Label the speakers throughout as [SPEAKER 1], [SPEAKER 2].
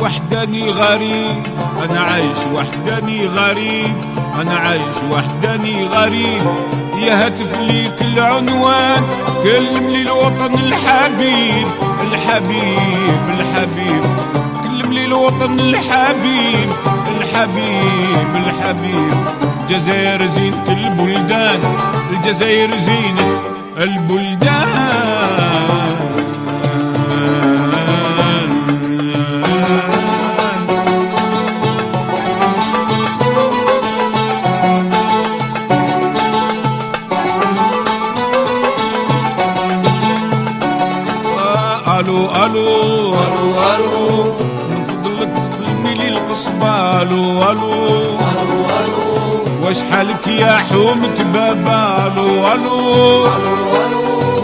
[SPEAKER 1] وحداني غريب أنا عايش وحداني غريب أنا عايش وحداني غريب. يا هاتف ليك العنوان كلم لي الوطن الحبيب الحبيب الحبيب. كلم لي الوطن الحبيب الحبيب الحبيب. الجزائر زينة البلدان الجزائر زينة البلدان. ألو
[SPEAKER 2] ألو ألو.
[SPEAKER 1] من فضلك سلمي لي القصبة ألو. ألو
[SPEAKER 2] ألو ألو
[SPEAKER 1] واش حالك يا حومة بابا ألو.
[SPEAKER 2] ألو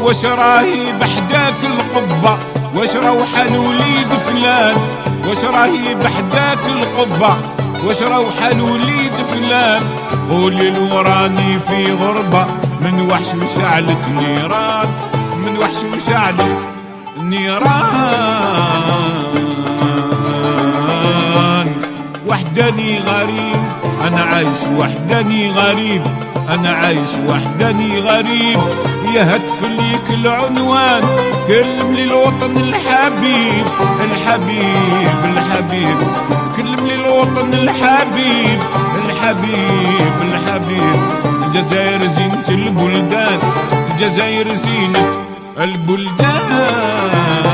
[SPEAKER 1] واش راهي بحداك القبة واش روح الوليد فلان. واش راهي بحداك القبة واش روح الوليد فلان. قولي له راني في غربة من وحش وشعلت نيران. من وحش وشعلت نيران. وحداني غريب أنا عايش وحداني غريب أنا عايش وحداني غريب. يا هتف ليك العنوان كلم لي الوطن الحبيب الحبيب الحبيب. كلم لي الوطن الحبيب الحبيب الحبيب. الجزائر زينة البلدان الجزائر زينة البلدان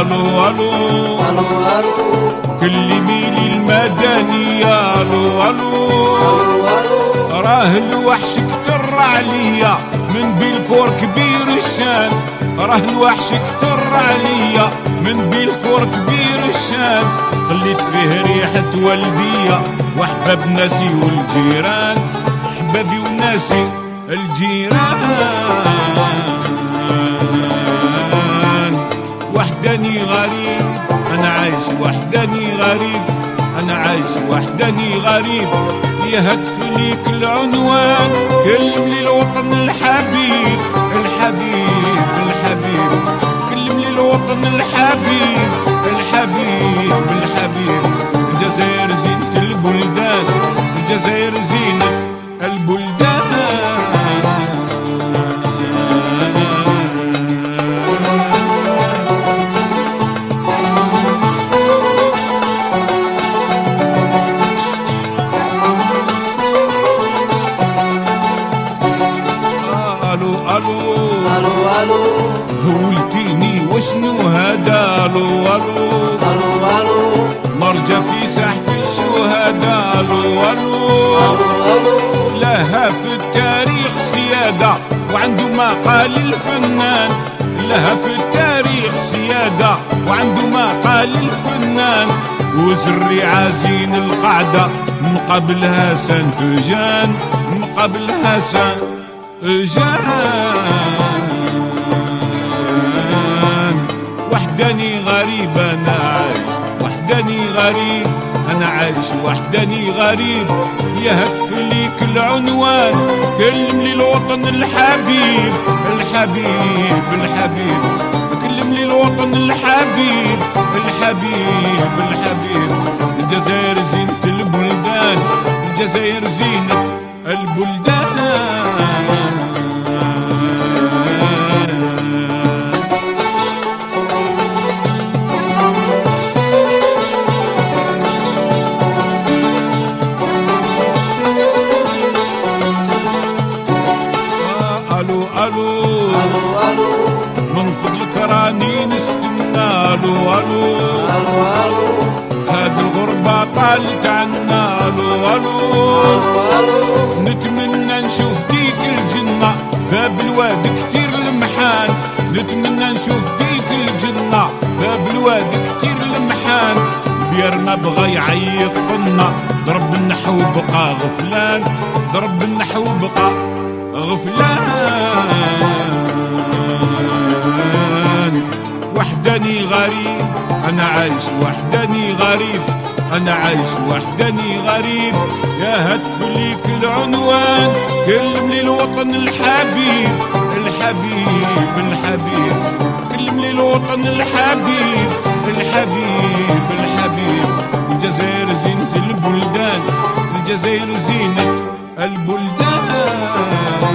[SPEAKER 1] ألو ألو
[SPEAKER 2] ألو ألو
[SPEAKER 1] كلمي لي المدنية ألو
[SPEAKER 2] ألو
[SPEAKER 1] راه الوحش كتر عليا من بالكور كبير الشان. راه الوحش كتر عليا من بالكور كبير الشان. خليت فيه ريحة والدية وحباب ناسي والجيران. حبابي وناسي الجيران. وحداني غريب. أنا عايش وحداني غريب. أنا عايش وحداني غريب. يا هتف ليك العنوان كلم لي الوطن الحبيب. الحبيب الحبيب. كلم لي الوطن الحبيب. الحبيب الحبيب. الجزائر زينة البلدان. الجزائر زينة
[SPEAKER 2] ألو
[SPEAKER 1] هولتيني وشنو هذا ألو
[SPEAKER 2] ألو ألو
[SPEAKER 1] مرجع في ساحة الشهداء ألو ألو
[SPEAKER 2] ألو
[SPEAKER 1] لها في التاريخ سيادة وعنده ما قال الفنان. لها في التاريخ سيادة وعنده ما قال الفنان. وزري عازين القعدة مقابلها سانتجان مقابلها سانتجان وحداني غريب أنا عايش. وحداني غريب أنا عايش. وحداني غريب. يا هتف ليك العنوان كلم لي الوطن الحبيب. الحبيب الحبيب. كلم لي الوطن الحبيب. الحبيب الحبيب. الجزائر زينة البلدان. الجزائر زينة البلدان.
[SPEAKER 2] ألو ألو
[SPEAKER 1] من فضلك راني نستنى
[SPEAKER 2] ألو ألو.
[SPEAKER 1] هاد الغربة طالت عنا ألو
[SPEAKER 2] ألو.
[SPEAKER 1] نتمنى نشوف ديك الجنة باب الواد كتير المحان. نتمنى نشوف ديك الجنة باب الواد كتير المحان. البير ما بغى يعيط قلنا ضرب النحو بقى غفلان. ضرب النحو بقى غفلان. وحداني غريب أنا عايش وحداني غريب أنا عايش وحداني غريب. يا هتف ليك العنوان كلمني الوطن الحبيب الحبيب الحبيب. كلمني الوطن الحبيب الحبيب الحبيب. الجزائر زينة البلدان الجزائر زينة البلدان.